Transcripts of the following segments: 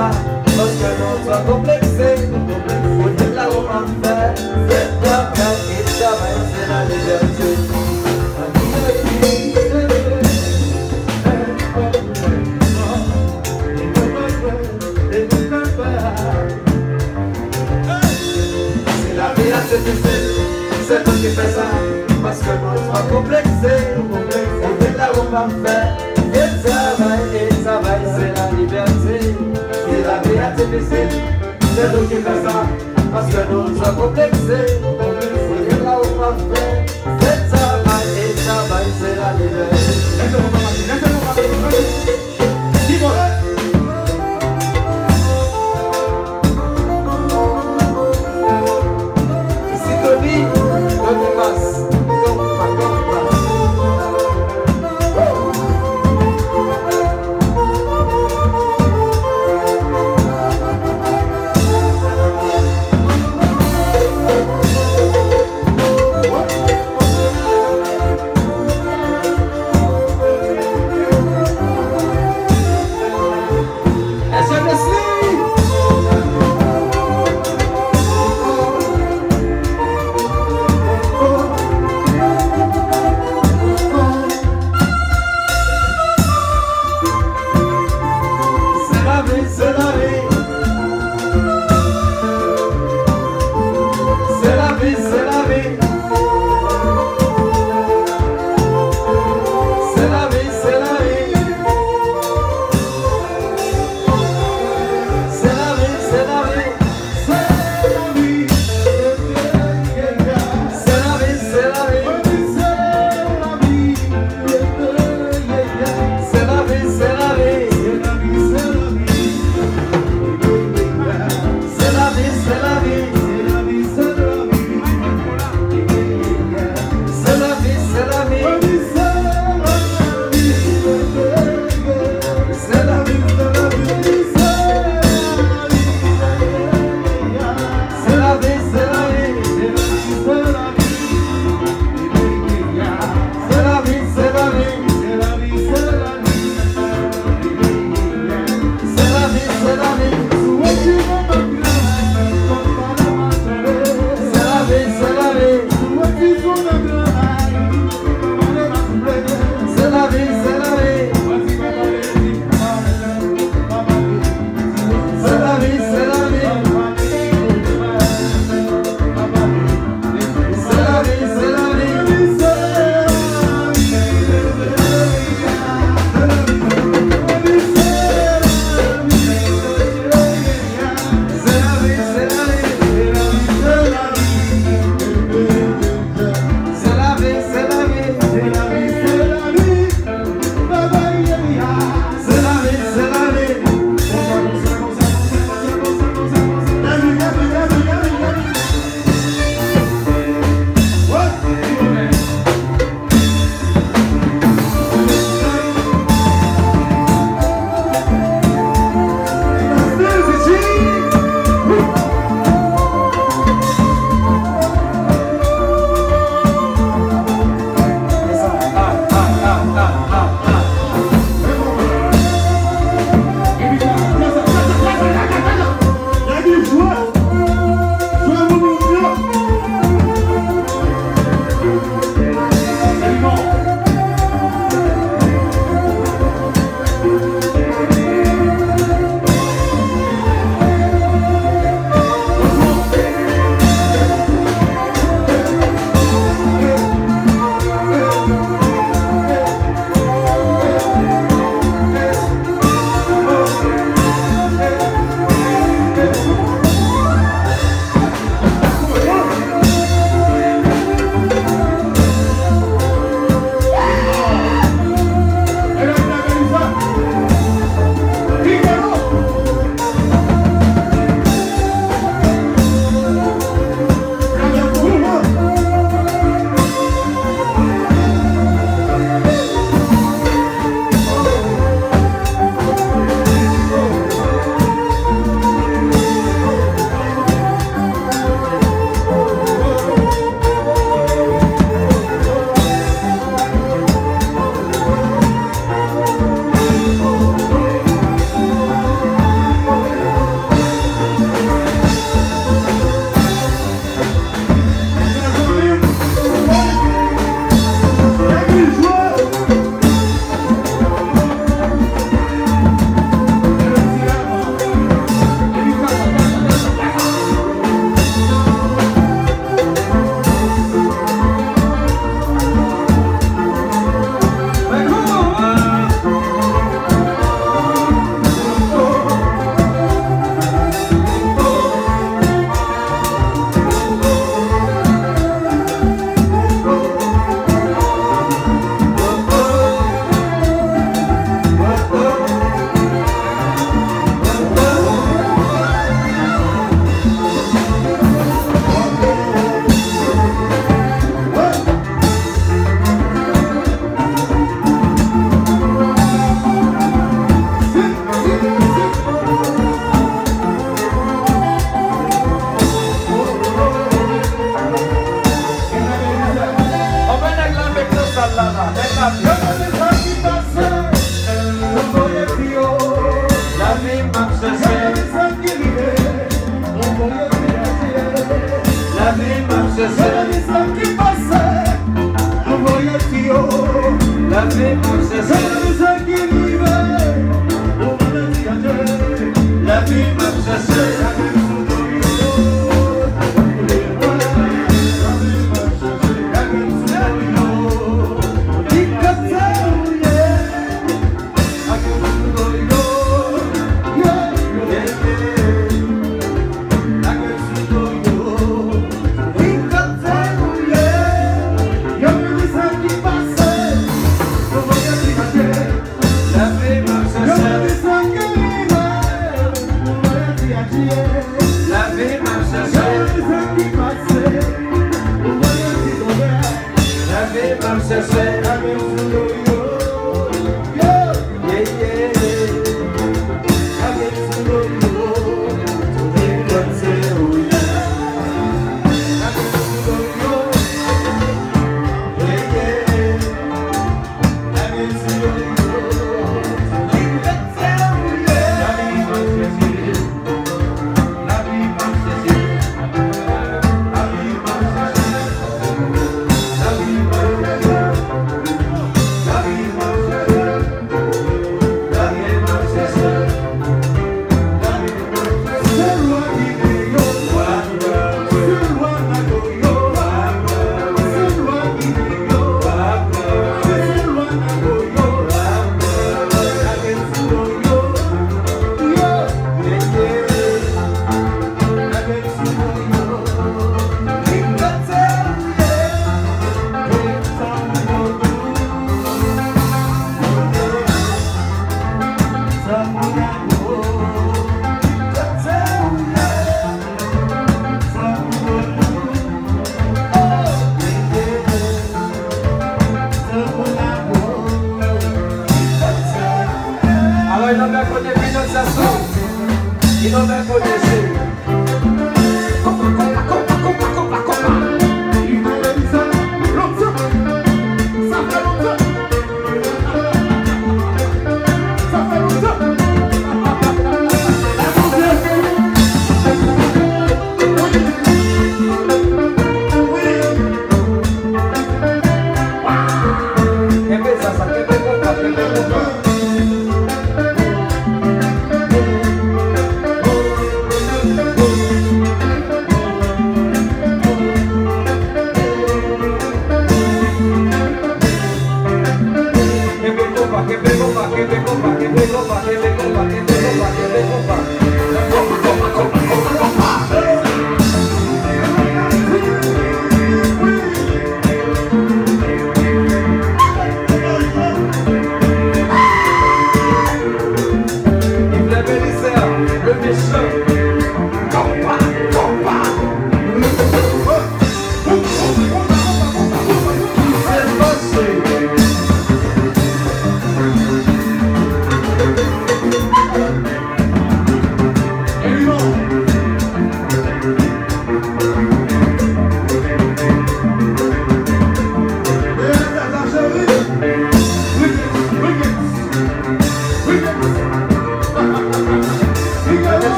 parce que nous sommes complexés. Au de la roman faire, c'est travail et travail, c'est la liberté. C'est la vie, c'est nous qui fait ça, parce que nous sommes complexés. Au de la roman se desil Se nou ki fè sa Paske nou sa komplekse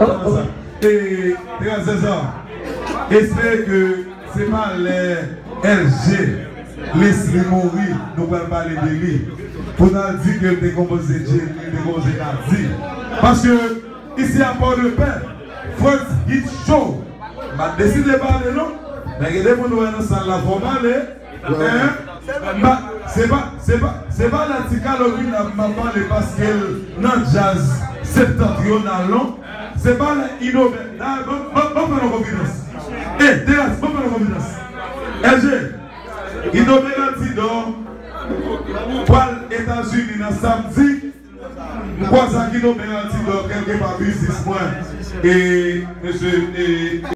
Oh, oh. Et c'est que c'est mal les RG, les Slimouri, nous allons de lui. Pour nous que nous composé Jerry. Parce que ici à Port-de-Paix, France Hit Show, je décide de parler non? Mais regardez, vous nous allons dans la formale. Hein? C'est pas, c'est pas, c'est pas la ticalogie m'a parlé parce que dans jazz septentrional non. Bon, bon, bon, confidence. Eh, terrasse, bon, bon, confidence. LG, innové l'antidote. Pour les États-Unis dans samedi, qui nous garantit quelque part business et monsieur